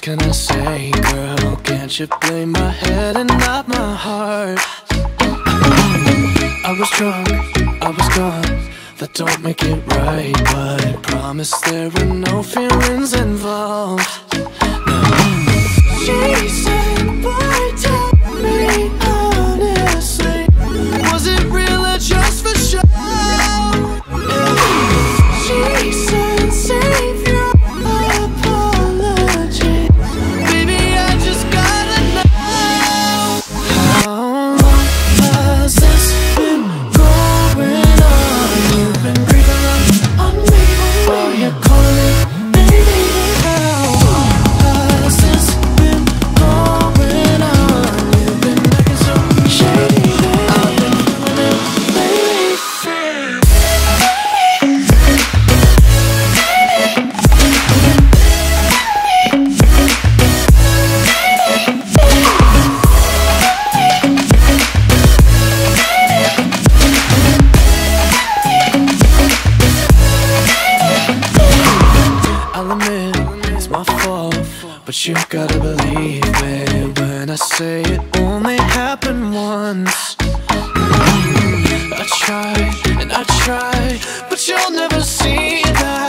can I say, girl, can't you blame my head and not my heart? I was drunk, I was gone, that don't make it right But I promise there were no feelings involved. my fault But you gotta believe me When I say it only happened once I tried and I tried But you'll never see that.